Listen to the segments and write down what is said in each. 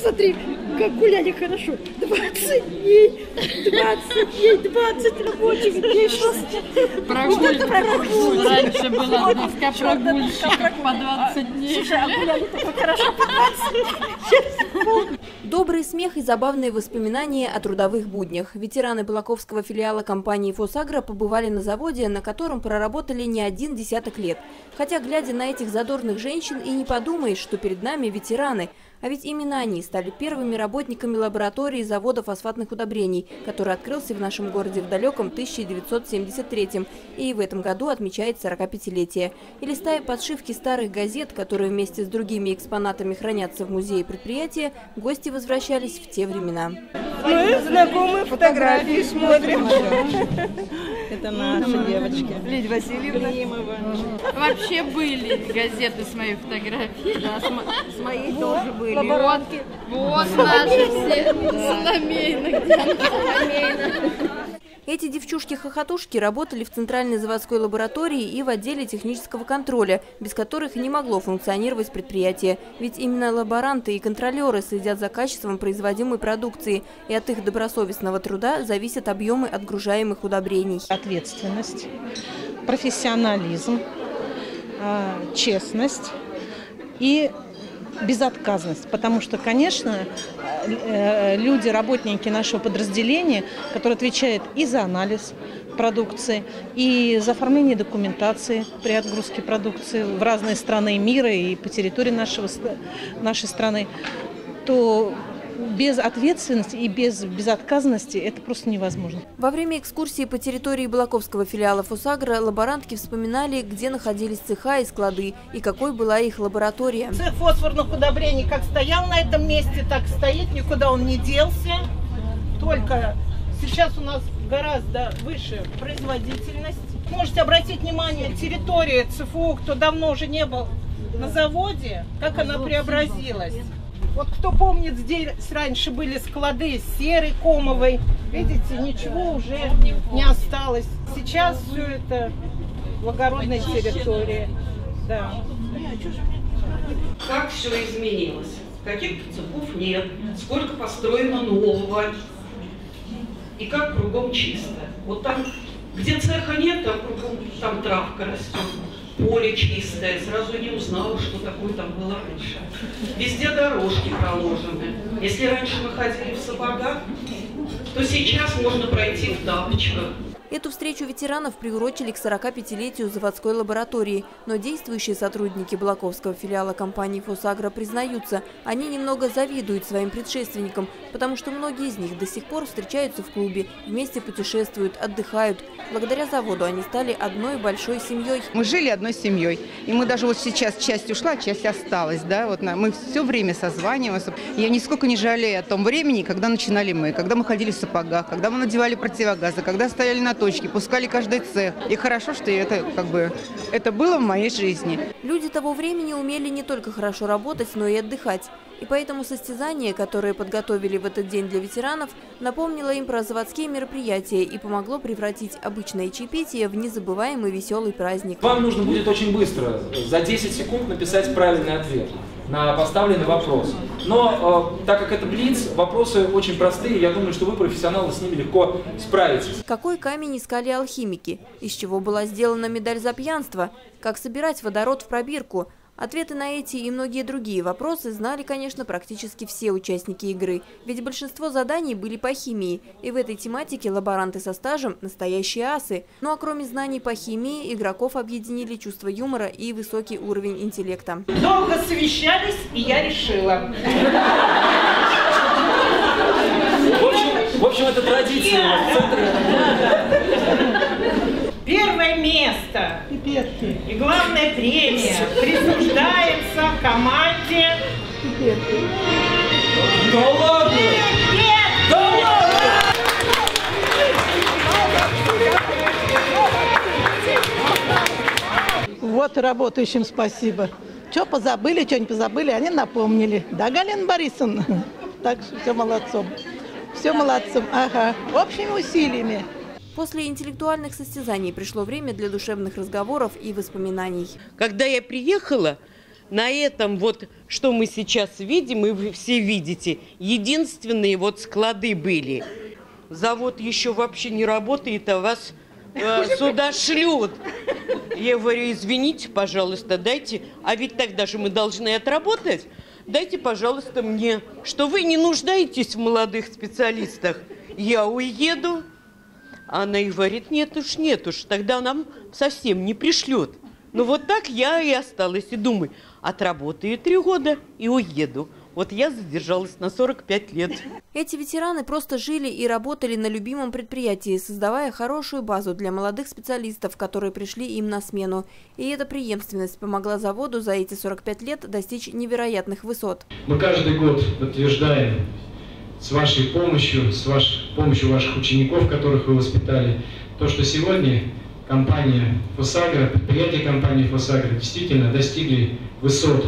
смотри, как гуляли хорошо. 20 дней, 20 дней, 20 рабочих дней. Прогулька. Раньше была доска прогульщиков по 20 дней. Слушай, а гуляли так хорошо по 20 Добрый смех и забавные воспоминания о трудовых буднях. Ветераны Балаковского филиала компании «Фосагро» побывали на заводе, на котором проработали не один десяток лет. Хотя, глядя на этих задорных женщин, и не подумаешь, что перед нами ветераны – а ведь именно они стали первыми работниками лаборатории завода фосфатных удобрений, который открылся в нашем городе в далеком 1973 и в этом году отмечает 45-летие. И листая подшивки старых газет, которые вместе с другими экспонатами хранятся в музее предприятия, гости возвращались в те времена. Мы знакомые фотографии смотрим. Это наши девочки. Лидия Васильевна. Вообще были газеты с моей фотографией. Да, с, моей тоже были. Лаборантки. Вот наши все. Соломейна. Где. Эти девчушки-хохотушки работали в Центральной заводской лаборатории и в отделе технического контроля, без которых не могло функционировать предприятие. Ведь именно лаборанты и контролеры следят за качеством производимой продукции, и от их добросовестного труда зависят объемы отгружаемых удобрений. Ответственность, профессионализм, а, честность и безотказность, потому что, конечно, э, люди, работники нашего подразделения, которые отвечают и за анализ продукции, и за оформление документации при отгрузке продукции в разные страны мира и по территории нашего, нашей страны, то без ответственности и без безотказности это просто невозможно. Во время экскурсии по территории Балаковского филиала «Фосагро» лаборантки вспоминали, где находились цеха и склады, и какой была их лаборатория. Цех фосфорных удобрений как стоял на этом месте, так стоит, никуда он не делся. Только сейчас у нас гораздо выше производительность. Можете обратить внимание, территория ЦФУ, кто давно уже не был на заводе, как она преобразилась. Вот кто помнит, здесь раньше были склады серой, комовой. Видите, ничего уже не осталось. Сейчас все это благородная территория. Да. Как все изменилось? Каких цехов нет, сколько построено нового, и как кругом чисто. Вот там, где цеха нет, там кругом там травка растет поле чистое, сразу не узнала, что такое там было раньше. Везде дорожки проложены. Если раньше мы ходили в сапогах, то сейчас можно пройти в тапочках. Эту встречу ветеранов приурочили к 45-летию заводской лаборатории. Но действующие сотрудники Балаковского филиала компании «Фосагро» признаются, они немного завидуют своим предшественникам, потому что многие из них до сих пор встречаются в клубе, вместе путешествуют, отдыхают. Благодаря заводу они стали одной большой семьей. Мы жили одной семьей. И мы даже вот сейчас часть ушла, часть осталась. Да? Вот мы все время созваниваемся. Я нисколько не жалею о том времени, когда начинали мы, когда мы ходили в сапогах, когда мы надевали противогазы, когда стояли на точки, пускали каждый цех. И хорошо, что это как бы это было в моей жизни. Люди того времени умели не только хорошо работать, но и отдыхать. И поэтому состязание, которое подготовили в этот день для ветеранов, напомнило им про заводские мероприятия и помогло превратить обычное чаепитие в незабываемый веселый праздник. Вам нужно будет очень быстро, за 10 секунд написать правильный ответ на поставленный вопрос. Но э, так как это блиц, вопросы очень простые, я думаю, что вы, профессионалы, с ними легко справитесь. Какой камень искали алхимики? Из чего была сделана медаль за пьянство? Как собирать водород в пробирку? Ответы на эти и многие другие вопросы знали, конечно, практически все участники игры, ведь большинство заданий были по химии, и в этой тематике лаборанты со стажем – настоящие асы. Ну а кроме знаний по химии, игроков объединили чувство юмора и высокий уровень интеллекта. Долго совещались, и я решила. В общем, в общем это традиция в центре. Место и главная премия присуждается команде... Да ладно! Да ладно! Вот работающим спасибо. Что позабыли, что не позабыли, они напомнили. Да, Галина Борисовна? Так что все молодцом. Все молодцом, ага. Общими усилиями. После интеллектуальных состязаний пришло время для душевных разговоров и воспоминаний. Когда я приехала, на этом вот, что мы сейчас видим, и вы все видите, единственные вот склады были. Завод еще вообще не работает, а вас э, сюда шлют. Я говорю, извините, пожалуйста, дайте, а ведь тогда же мы должны отработать. Дайте, пожалуйста, мне, что вы не нуждаетесь в молодых специалистах. Я уеду. Она и говорит, нет уж, нет уж, тогда нам совсем не пришлет. Ну вот так я и осталась и думаю, отработаю три года и уеду. Вот я задержалась на 45 лет. Эти ветераны просто жили и работали на любимом предприятии, создавая хорошую базу для молодых специалистов, которые пришли им на смену. И эта преемственность помогла заводу за эти 45 лет достичь невероятных высот. Мы каждый год подтверждаем с вашей помощью, с ваш, помощью ваших учеников, которых вы воспитали, то, что сегодня компания «Фосагра», предприятия компании «Фосагра» действительно достигли высот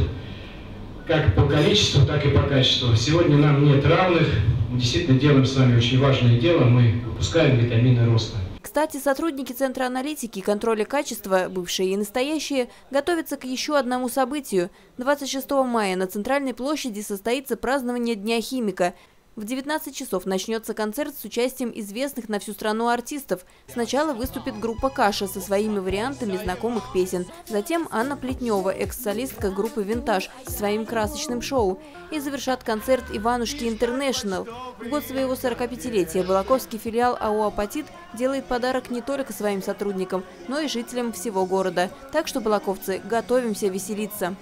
как по количеству, так и по качеству. Сегодня нам нет равных. Мы действительно делаем с вами очень важное дело. Мы выпускаем витамины роста. Кстати, сотрудники Центра аналитики и контроля качества, бывшие и настоящие, готовятся к еще одному событию. 26 мая на Центральной площади состоится празднование Дня химика – в 19 часов начнется концерт с участием известных на всю страну артистов. Сначала выступит группа «Каша» со своими вариантами знакомых песен. Затем Анна Плетнева, экс-солистка группы «Винтаж» со своим красочным шоу. И завершат концерт «Иванушки Интернешнл». В год своего 45-летия Балаковский филиал АО «Апатит» делает подарок не только своим сотрудникам, но и жителям всего города. Так что, балаковцы, готовимся веселиться.